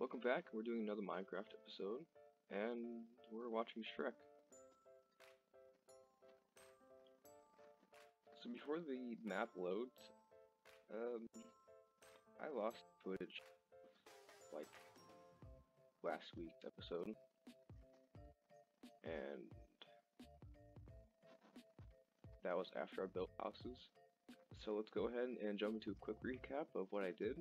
Welcome back. We're doing another Minecraft episode, and we're watching Shrek. So before the map loads, um, I lost footage, like, last week's episode, and that was after I built houses. So let's go ahead and jump into a quick recap of what I did.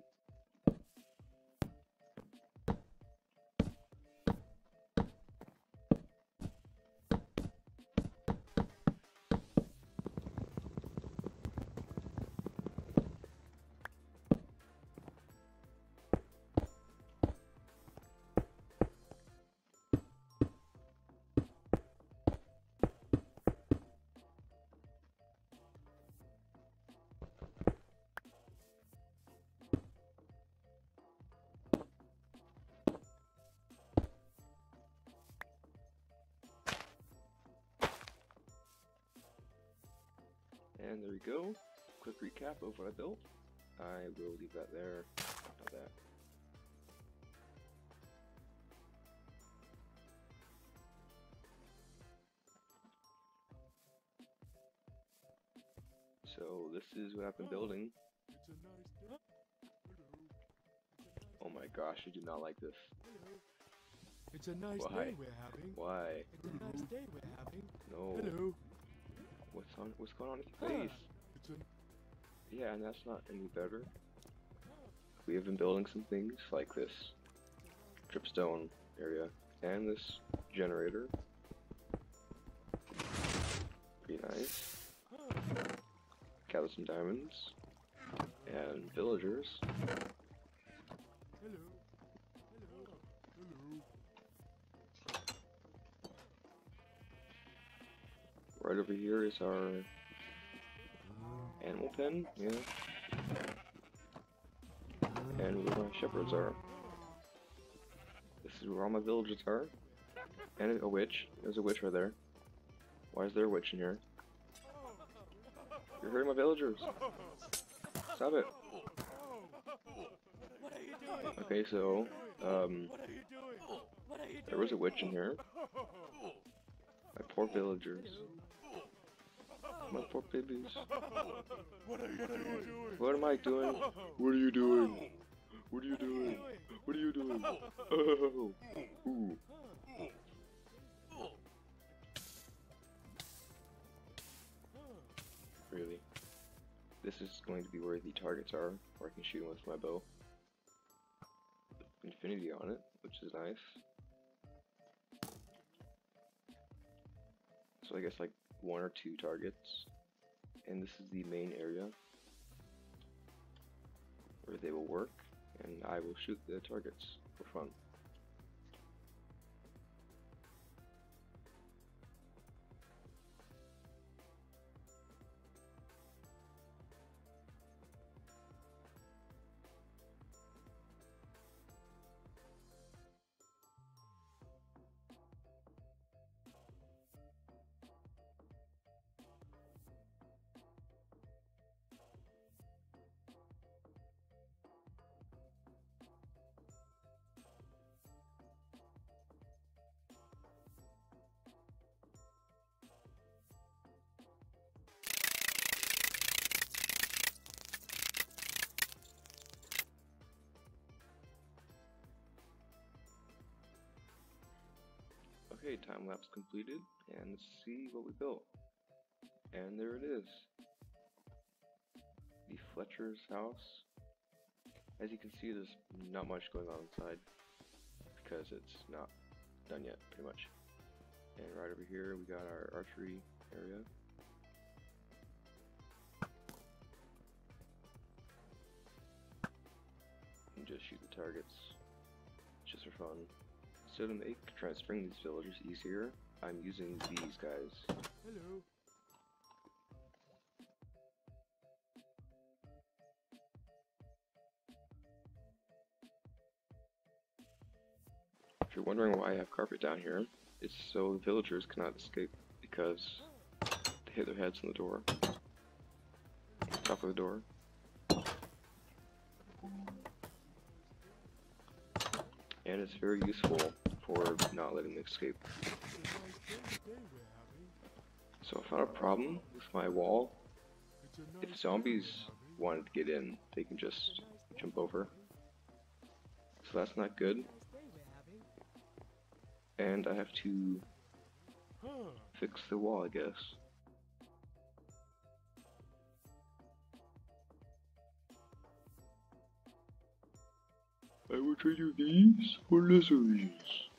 And there we go. Quick recap of what I built. I will leave that there. Not that. So this is what I've been building. It's a nice day. Hello. It's a Oh my gosh, I do not like this. It's a nice Why? day we're having. Why? It's a nice day we're having. No. Hello. What's going on with your face? Yeah, and that's not any better. We have been building some things like this dripstone area and this generator. Pretty nice. Gather some diamonds and villagers. Hello. Right over here is our animal pen, yeah. And where my shepherds are. This is where all my villagers are. And a witch. There's a witch right there. Why is there a witch in here? You're hurting my villagers. Stop it. What are you doing? Okay, so, um, What are you doing? What are you doing? there was a witch in here. My poor villagers. My poor babies. What are you doing? What am I doing? What are you doing? What are you doing? What are you doing? Oh, ooh. Really? This is going to be where the targets are, where I can shoot them with my bow. Infinity on it, which is nice. So I guess like one or two targets. And this is the main area where they will work, and I will shoot the targets for fun. Okay, time lapse completed, and let's see what we built. And there it is. The Fletcher's house. As you can see, there's not much going on inside because it's not done yet, pretty much. And right over here, we got our archery area. And just shoot the targets, just for fun. So to make transferring these villagers easier, I'm using these guys. Hello. If you're wondering why I have carpet down here, it's so the villagers cannot escape because they hit their heads on the door. Top of the door. And it's very useful for not letting them escape. So I found a problem with my wall. If zombies wanted to get in, they can just jump over. So that's not good. And I have to fix the wall, I guess. I will trade you these for less of these.